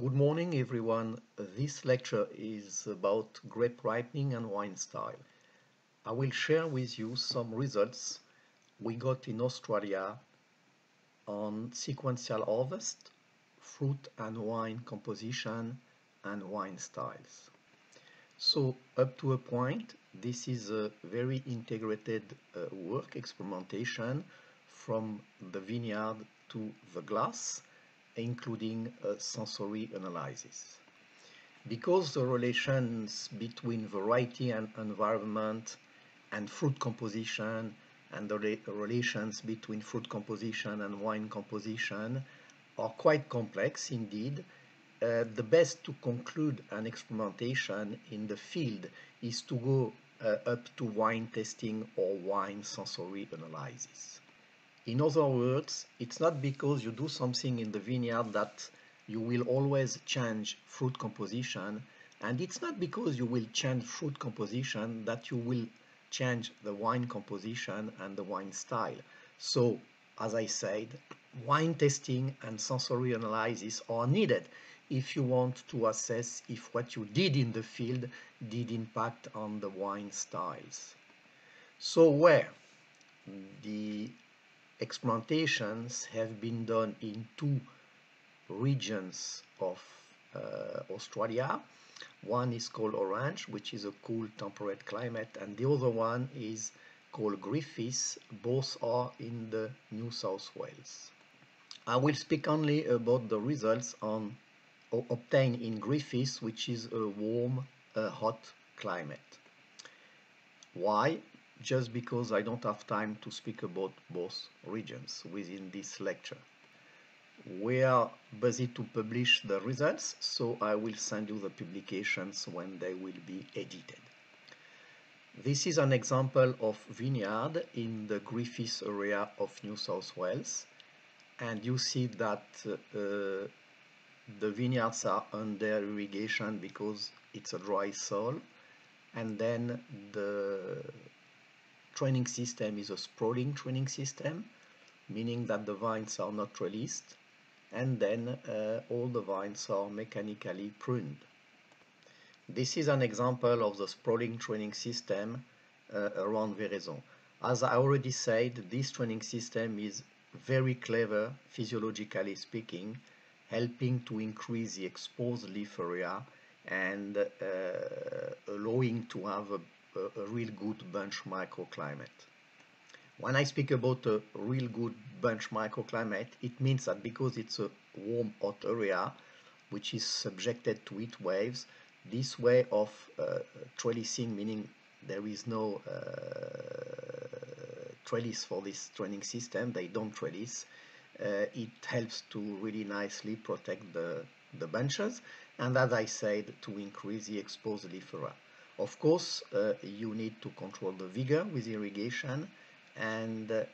Good morning everyone. This lecture is about grape ripening and wine style. I will share with you some results we got in Australia on sequential harvest, fruit and wine composition and wine styles. So up to a point, this is a very integrated uh, work experimentation from the vineyard to the glass, including sensory analysis. Because the relations between variety and environment and fruit composition and the relations between fruit composition and wine composition are quite complex indeed, uh, the best to conclude an experimentation in the field is to go uh, up to wine testing or wine sensory analysis. In other words, it's not because you do something in the vineyard that you will always change fruit composition and it's not because you will change fruit composition that you will change the wine composition and the wine style. So, as I said, wine testing and sensory analysis are needed if you want to assess if what you did in the field did impact on the wine styles. So where the experimentations have been done in two regions of uh, Australia. One is called Orange, which is a cool temperate climate, and the other one is called Griffiths. Both are in the New South Wales. I will speak only about the results on obtained in Griffiths, which is a warm, uh, hot climate. Why? Just because I don't have time to speak about both regions within this lecture. We are busy to publish the results, so I will send you the publications when they will be edited. This is an example of vineyard in the Griffiths area of New South Wales and you see that uh, the vineyards are under irrigation because it's a dry soil and then the training system is a sprawling training system meaning that the vines are not released and then uh, all the vines are mechanically pruned. This is an example of the sprawling training system uh, around Veraison. As I already said, this training system is very clever physiologically speaking helping to increase the exposed leaf area and uh, allowing to have a, a, real good bunch microclimate. When I speak about a real good bunch microclimate, it means that because it's a warm hot area which is subjected to heat waves, this way of uh, trellising, meaning there is no uh, trellis for this training system, they don't trellis, uh, it helps to really nicely protect the, the bunches and as I said to increase the exposed leaf area. Of course uh, you need to control the vigor with irrigation and uh,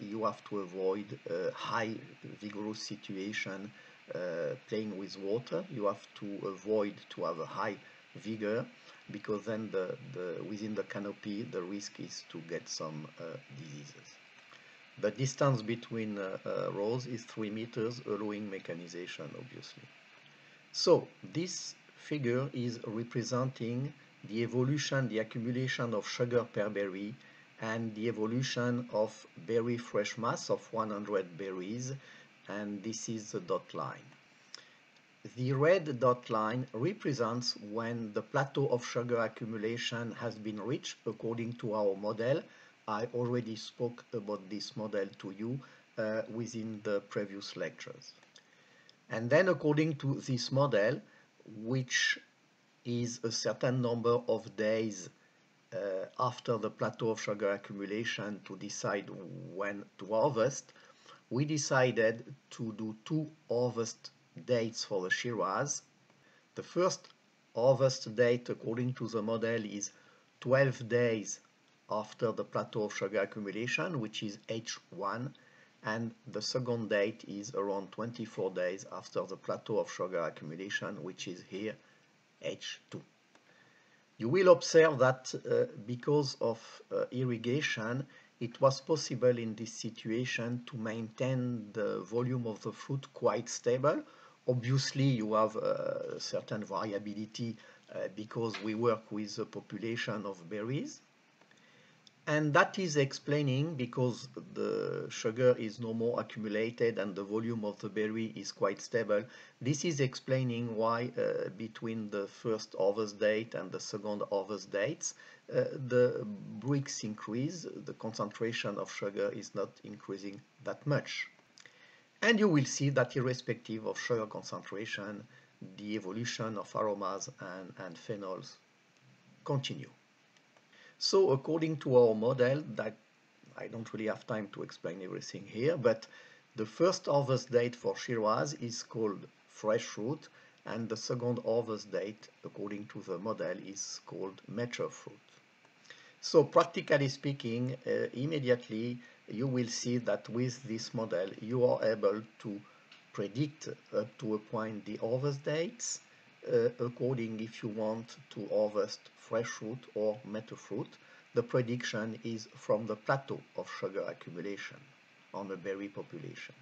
you have to avoid high vigorous situation uh, playing with water you have to avoid to have a high vigor because then the, the within the canopy the risk is to get some uh, diseases the distance between uh, uh, rows is 3 meters, allowing mechanization, obviously. So, this figure is representing the evolution, the accumulation of sugar per berry and the evolution of berry fresh mass of 100 berries and this is the dot line. The red dot line represents when the plateau of sugar accumulation has been reached according to our model I already spoke about this model to you uh, within the previous lectures. And then according to this model, which is a certain number of days uh, after the plateau of sugar accumulation to decide when to harvest, we decided to do two harvest dates for the Shiraz. The first harvest date according to the model is 12 days after the plateau of sugar accumulation, which is H1, and the second date is around 24 days after the plateau of sugar accumulation, which is here H2. You will observe that uh, because of uh, irrigation, it was possible in this situation to maintain the volume of the fruit quite stable obviously you have a certain variability uh, because we work with a population of berries and that is explaining because the sugar is no more accumulated and the volume of the berry is quite stable. This is explaining why uh, between the first harvest date and the second harvest dates uh, the Brix increase the concentration of sugar is not increasing that much. And you will see that irrespective of sugar concentration the evolution of aromas and, and phenols continue so according to our model that I don't really have time to explain everything here, but the first harvest date for Shiraz is called fresh fruit and the second harvest date according to the model is called mature fruit. So practically speaking, uh, immediately you will see that with this model you are able to predict up to a point the harvest dates according if you want to harvest fresh fruit or mature fruit. The prediction is from the plateau of sugar accumulation on the berry population.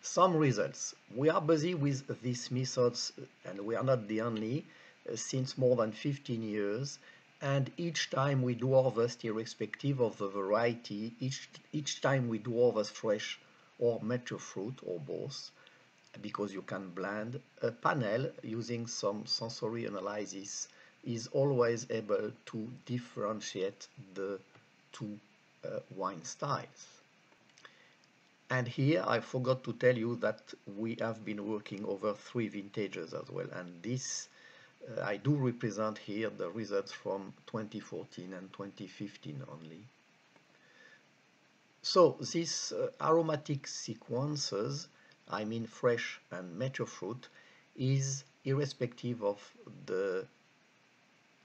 Some results. We are busy with these methods and we are not the only uh, since more than 15 years and each time we do harvest irrespective of the variety, each, each time we do harvest fresh or mature fruit or both, because you can blend, a panel using some sensory analysis is always able to differentiate the two uh, wine styles. And here I forgot to tell you that we have been working over three vintages as well. And this, uh, I do represent here the results from 2014 and 2015 only. So these uh, aromatic sequences I mean fresh and mature fruit, is irrespective of the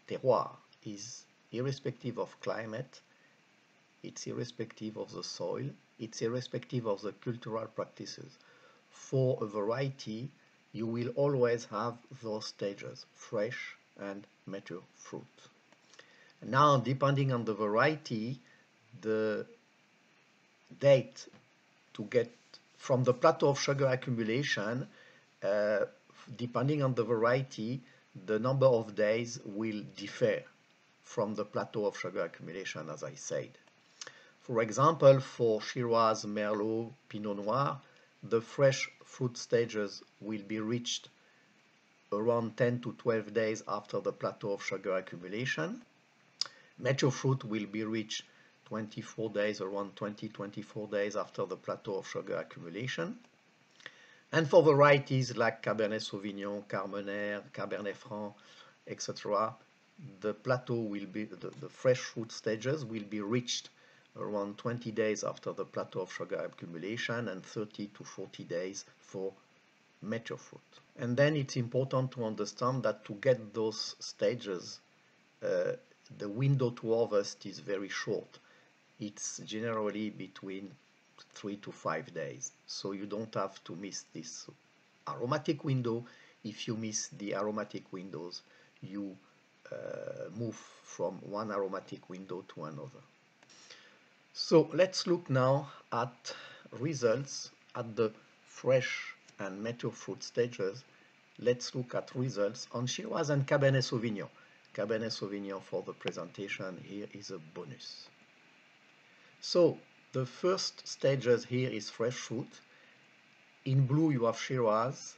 terroir, is irrespective of climate, it's irrespective of the soil, it's irrespective of the cultural practices. For a variety, you will always have those stages, fresh and mature fruit. Now, depending on the variety, the date to get from the plateau of sugar accumulation, uh, depending on the variety, the number of days will differ from the plateau of sugar accumulation, as I said. For example, for Shiraz, Merlot, Pinot Noir, the fresh fruit stages will be reached around 10 to 12 days after the plateau of sugar accumulation. Mature fruit will be reached 24 days, around 20-24 days after the plateau of sugar accumulation. And for varieties like Cabernet Sauvignon, Carmenère, Cabernet Franc, etc., the plateau will be, the, the fresh fruit stages will be reached around 20 days after the plateau of sugar accumulation and 30 to 40 days for mature fruit. And then it's important to understand that to get those stages, uh, the window to harvest is very short it's generally between three to five days. So you don't have to miss this aromatic window. If you miss the aromatic windows you uh, move from one aromatic window to another. So let's look now at results at the fresh and mature fruit stages. Let's look at results on Shiraz and Cabernet Sauvignon. Cabernet Sauvignon for the presentation here is a bonus so the first stages here is fresh fruit. In blue you have Shiraz,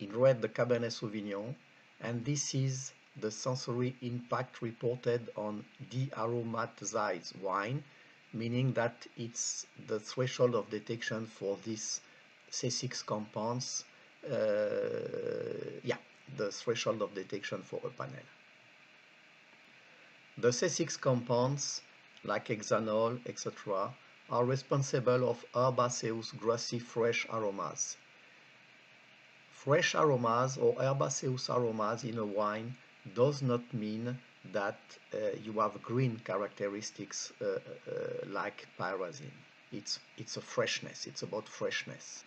in red the Cabernet Sauvignon, and this is the sensory impact reported on de-aromatized wine, meaning that it's the threshold of detection for these C6 compounds, uh, yeah, the threshold of detection for a panel. The C6 compounds like hexanol, etc., are responsible of herbaceous grassy fresh aromas. Fresh aromas or herbaceous aromas in a wine does not mean that uh, you have green characteristics uh, uh, like pyrazine. It's, it's a freshness, it's about freshness.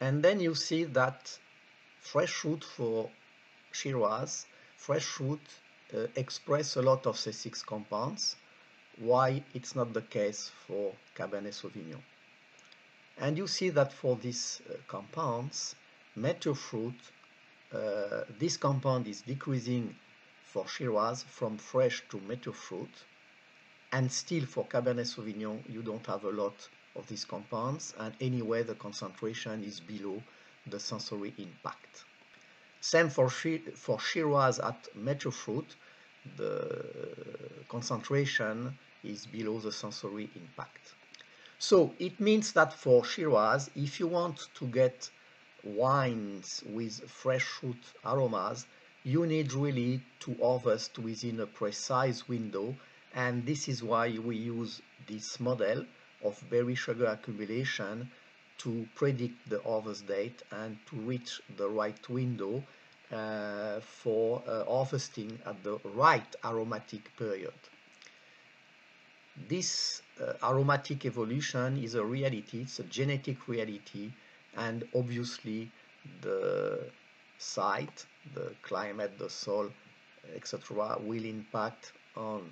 And then you see that fresh fruit for Shiraz, fresh fruit uh, express a lot of C6 compounds, why it's not the case for Cabernet Sauvignon. And you see that for these uh, compounds, mature fruit, uh, this compound is decreasing for Shiraz from fresh to mature fruit. And still for Cabernet Sauvignon, you don't have a lot of these compounds. And anyway, the concentration is below the sensory impact. Same for, for Shiraz at mature fruit, the concentration is below the sensory impact. So it means that for Shiraz, if you want to get wines with fresh fruit aromas, you need really to harvest within a precise window and this is why we use this model of berry sugar accumulation to predict the harvest date and to reach the right window for uh, harvesting at the right aromatic period. This uh, aromatic evolution is a reality, it's a genetic reality, and obviously the site, the climate, the soil, etc., will impact on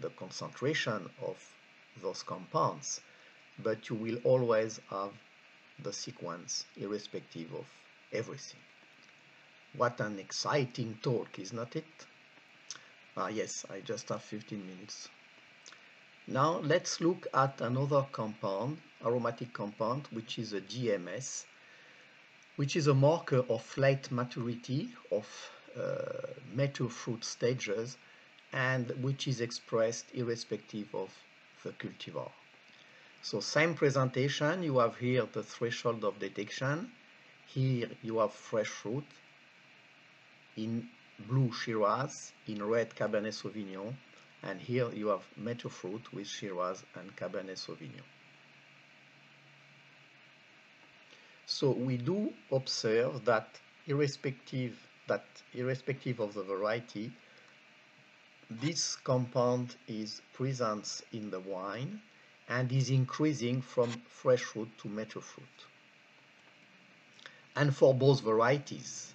the concentration of those compounds, but you will always have the sequence irrespective of everything. What an exciting talk, is not it? Ah yes, I just have 15 minutes. Now let's look at another compound, aromatic compound, which is a DMS, which is a marker of late maturity of uh, mature fruit stages and which is expressed irrespective of the cultivar. So same presentation, you have here the threshold of detection, here you have fresh fruit, in blue Shiraz, in red Cabernet Sauvignon, and here you have mature fruit with Shiraz and Cabernet Sauvignon. So we do observe that irrespective that irrespective of the variety, this compound is present in the wine and is increasing from fresh fruit to mature fruit. And for both varieties,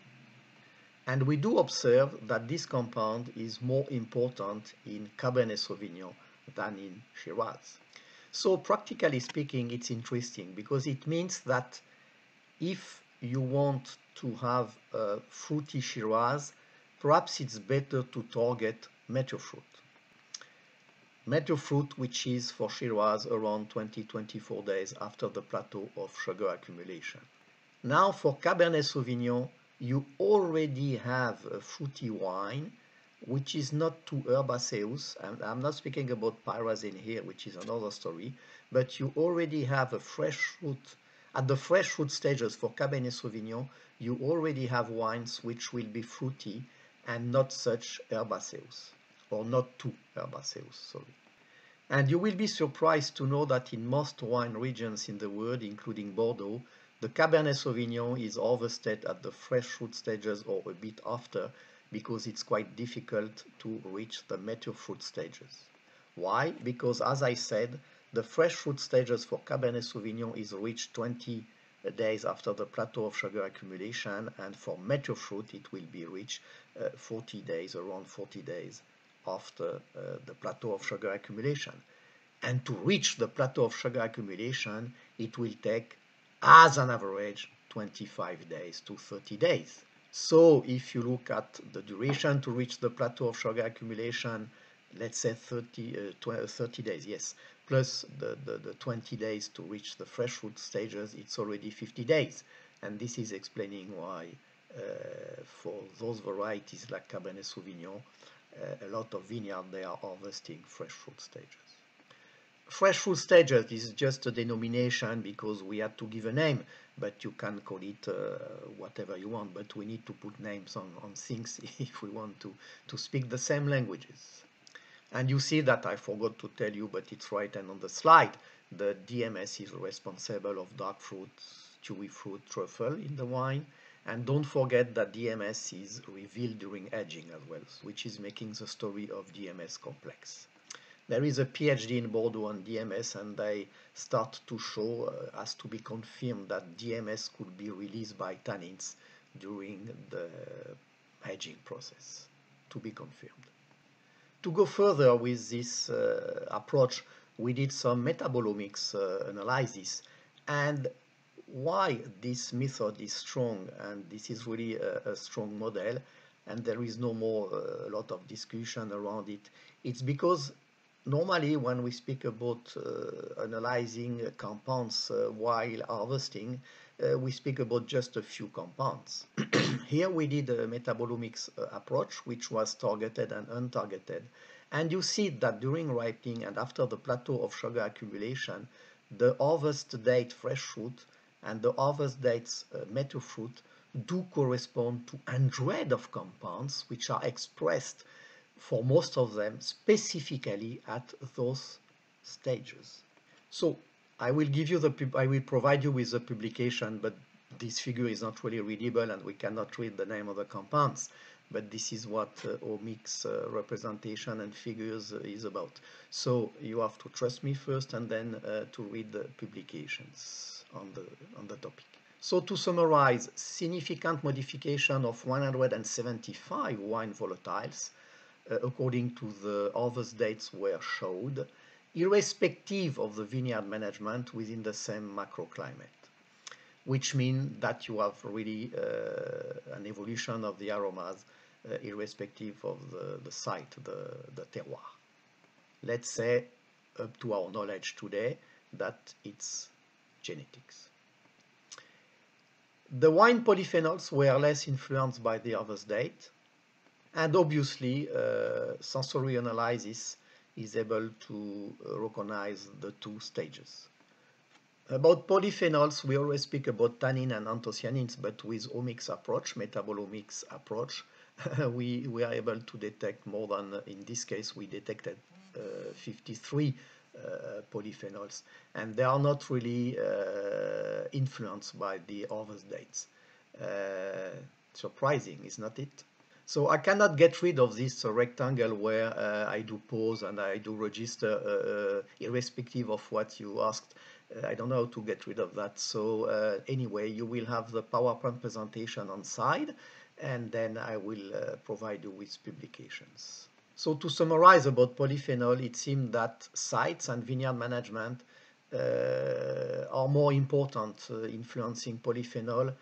and we do observe that this compound is more important in Cabernet Sauvignon than in Shiraz. So practically speaking, it's interesting because it means that if you want to have a fruity Shiraz, perhaps it's better to target mature fruit. Mature fruit which is for Shiraz around 20-24 days after the plateau of sugar accumulation. Now for Cabernet Sauvignon, you already have a fruity wine which is not too herbaceous and I'm not speaking about pyrazine here which is another story but you already have a fresh fruit at the fresh fruit stages for Cabernet Sauvignon you already have wines which will be fruity and not such herbaceous or not too herbaceous sorry. And you will be surprised to know that in most wine regions in the world including Bordeaux the Cabernet Sauvignon is harvested at the fresh fruit stages or a bit after because it's quite difficult to reach the mature fruit stages. Why? Because as I said, the fresh fruit stages for Cabernet Sauvignon is reached 20 days after the plateau of sugar accumulation and for mature fruit it will be reached uh, 40 days, around 40 days after uh, the plateau of sugar accumulation. And to reach the plateau of sugar accumulation, it will take as an average 25 days to 30 days. So if you look at the duration to reach the plateau of sugar accumulation, let's say 30, uh, 30 days, yes, plus the, the, the 20 days to reach the fresh fruit stages, it's already 50 days. And this is explaining why uh, for those varieties like Cabernet Sauvignon, uh, a lot of vineyard they are harvesting fresh fruit stages fresh fruit stages is just a denomination because we had to give a name, but you can call it uh, whatever you want, but we need to put names on, on things if we want to, to speak the same languages. And you see that I forgot to tell you, but it's right and on the slide, the DMS is responsible of dark fruit, chewy fruit, truffle in the wine. And don't forget that DMS is revealed during aging as well, which is making the story of DMS complex there is a PhD in Bordeaux on DMS and they start to show uh, as to be confirmed that DMS could be released by tannins during the aging process to be confirmed. To go further with this uh, approach, we did some metabolomics uh, analysis and why this method is strong and this is really a, a strong model and there is no more a uh, lot of discussion around it. It's because normally when we speak about uh, analyzing compounds uh, while harvesting, uh, we speak about just a few compounds. Here we did a metabolomics uh, approach which was targeted and untargeted. And you see that during ripening and after the plateau of sugar accumulation, the harvest date fresh fruit and the harvest dates uh, mature fruit do correspond to hundreds of compounds which are expressed for most of them specifically at those stages. So I will give you the I will provide you with the publication, but this figure is not really readable and we cannot read the name of the compounds. But this is what uh, omics uh, representation and figures uh, is about. So you have to trust me first and then uh, to read the publications on the on the topic. So to summarize, significant modification of 175 wine volatiles according to the harvest dates were showed, irrespective of the vineyard management within the same macroclimate, which means that you have really uh, an evolution of the aromas uh, irrespective of the, the site, the, the terroir. Let's say, up to our knowledge today, that it's genetics. The wine polyphenols were less influenced by the harvest date, and obviously uh, sensory analysis is able to uh, recognize the two stages. About polyphenols, we always speak about tannin and anthocyanins, but with omics approach, metabolomics approach, we, we are able to detect more than, in this case, we detected uh, 53 uh, polyphenols and they are not really uh, influenced by the harvest dates. Uh, surprising, is not it? So I cannot get rid of this uh, rectangle where uh, I do pause and I do register uh, irrespective of what you asked. I don't know how to get rid of that. So anyway, you will have the PowerPoint presentation on side and then I will provide you with publications. So to summarize about polyphenol, it seems that sites and vineyard management uh, are more important uh, influencing polyphenol,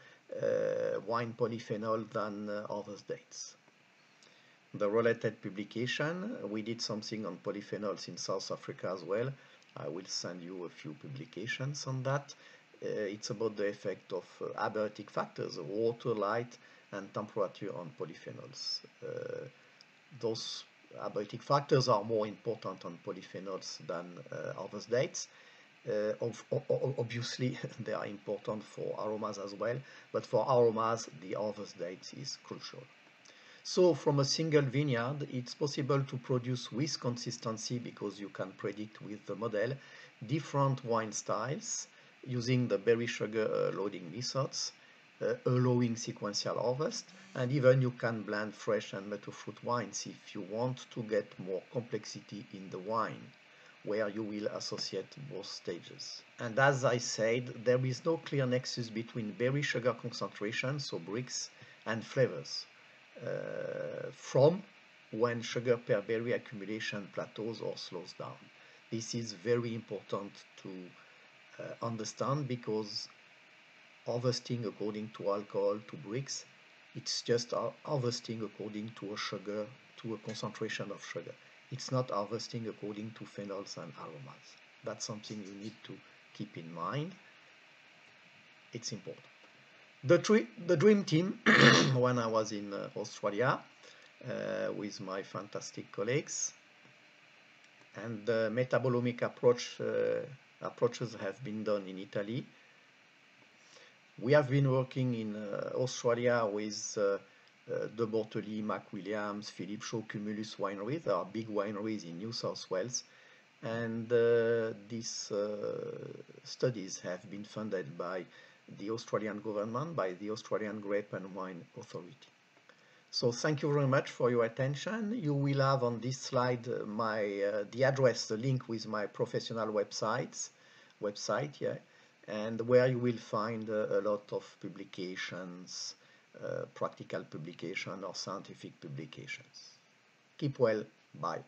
wine polyphenol than uh, other dates. The related publication, we did something on polyphenols in South Africa as well. I will send you a few publications on that. Uh, it's about the effect of uh, abiotic factors, water, light, and temperature on polyphenols. those abiotic factors are more important on polyphenols than uh, harvest dates. Uh, of, obviously, they are important for aromas as well, but for aromas, the harvest date is crucial. So from a single vineyard, it's possible to produce with consistency because you can predict with the model different wine styles using the berry sugar uh, loading methods uh, allowing sequential harvest and even you can blend fresh and mature fruit wines if you want to get more complexity in the wine where you will associate both stages. And as I said, there is no clear nexus between berry sugar concentration, so Brix, and flavors uh, from when sugar per berry accumulation plateaus or slows down. This is very important to uh, understand because harvesting according to alcohol to Brix it's just harvesting according to a sugar to a concentration of sugar it's not harvesting according to phenols and aromas. That's something you need to keep in mind. It's important. The, the dream team when I was in uh, Australia uh, with my fantastic colleagues and the metabolomic approach uh, approaches have been done in Italy. We have been working in uh, Australia with uh, uh, De Bortoli, McWilliams, Philip Shaw, Cumulus wineries. There are big wineries in New South Wales. And uh, these uh, studies have been funded by the Australian government, by the Australian Grape and Wine Authority. So thank you very much for your attention. You will have on this slide uh, my the address, the link with my professional websites, website, yeah, and where you will find uh, a lot of publications, uh, Uh, practical publication or scientific publications. Keep well. Bye.